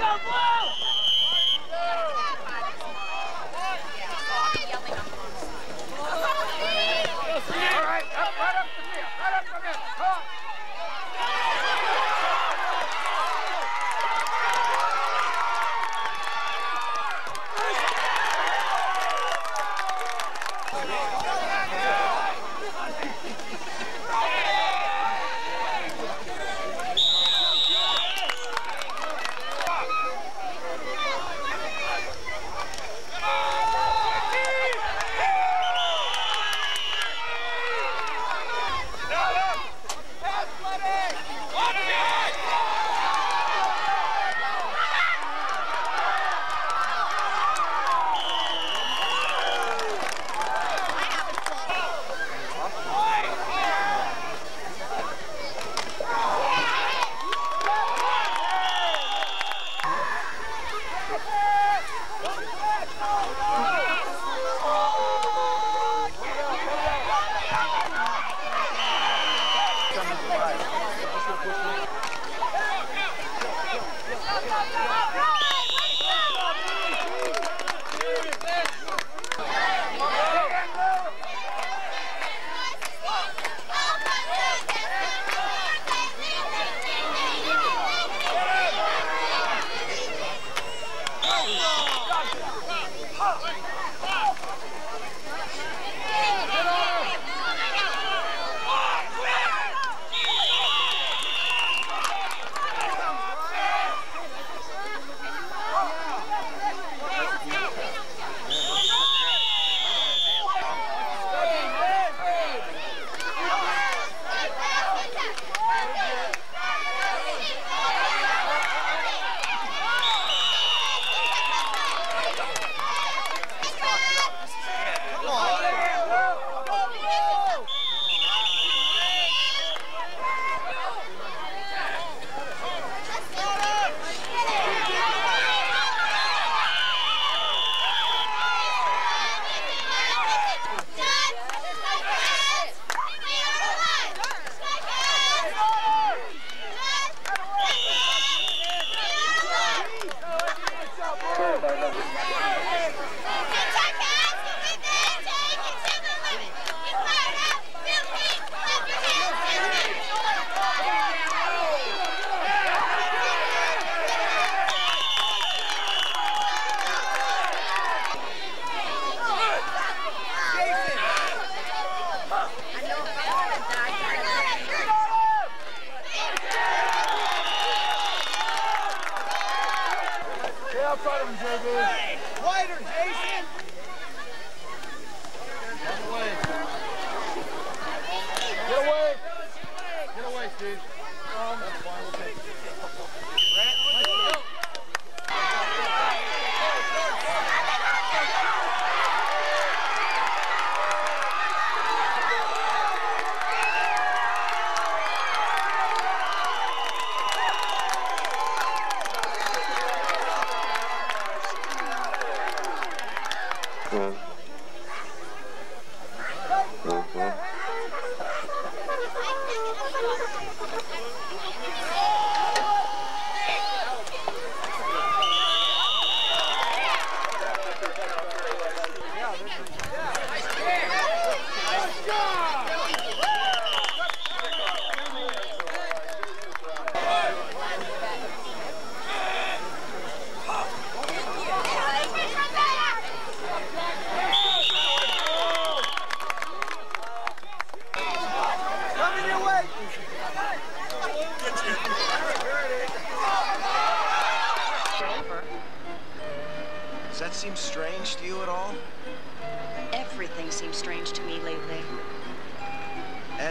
Galvão!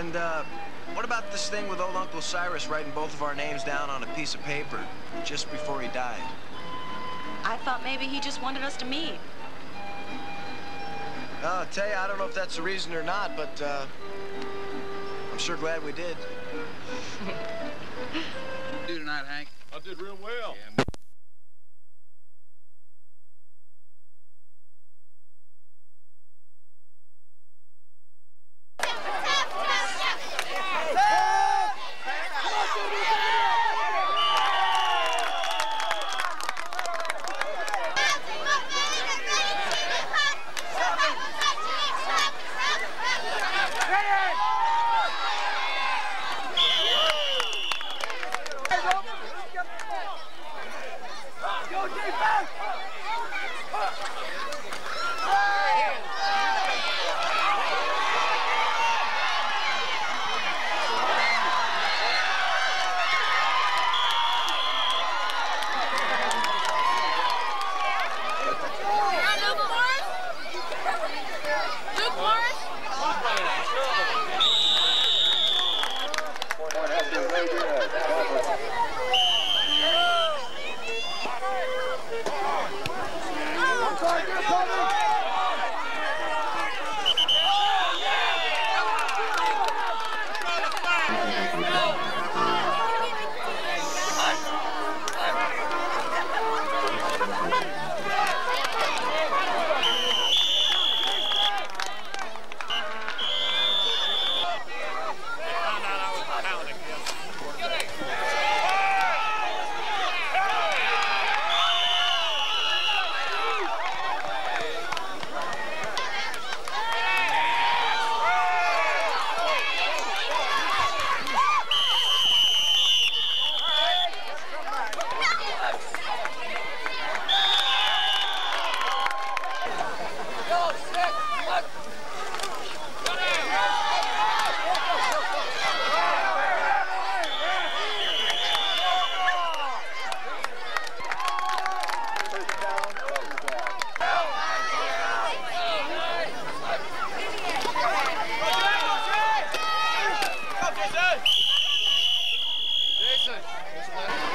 And, uh, what about this thing with old Uncle Cyrus writing both of our names down on a piece of paper just before he died? I thought maybe he just wanted us to meet. No, I'll tell you, I don't know if that's the reason or not, but, uh, I'm sure glad we did. you do tonight, Hank? I did real well. Yeah, Listen.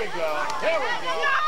We go. Here we go.